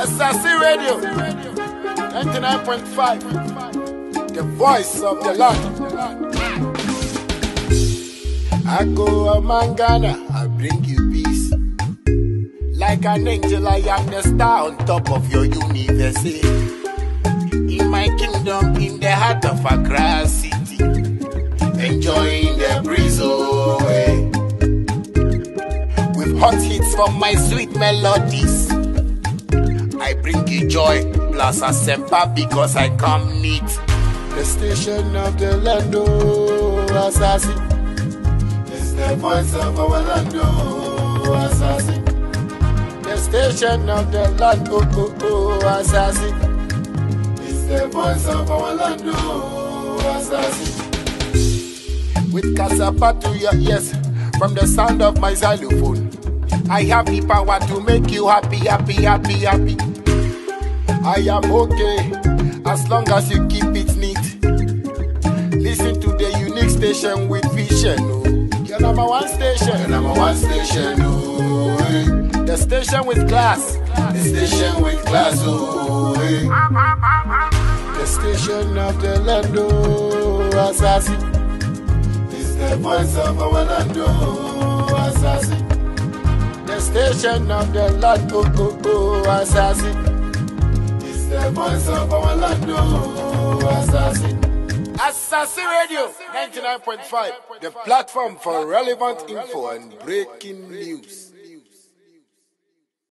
Asaase Radio 99.5 The voice of the land. I go a mangana, I bring you peace. Like an angel I am the star on top of your universe eh. In my kingdom, Enjoying the breeze away With hot hits from my sweet melodies I bring you joy, plus a semper because I come neat. The station of the land, oh, Asaase. It's the voice of our land, oh, Asaase. The station of the land, oh, oh, oh, Asaase. It's the voice of our land, oh, Asaase. With Cassapa to your ears, from the sound of my xylophone. I have the power to make you happy, happy, happy, happy. I am okay as long as you keep it neat. Listen to the unique station with vision. Oh. Your number one station. Your number one station. Oh, eh. The station with class. The station with class. Oh, eh. The station of the land. Oh, Asaase. It's the voice of our land. Oh, Asaase. The station of the land. Oh, oh, oh, Asaase the voice of our land, oh, Asaase. Asaase Radio 99.5, the platform for relevant info and breaking news.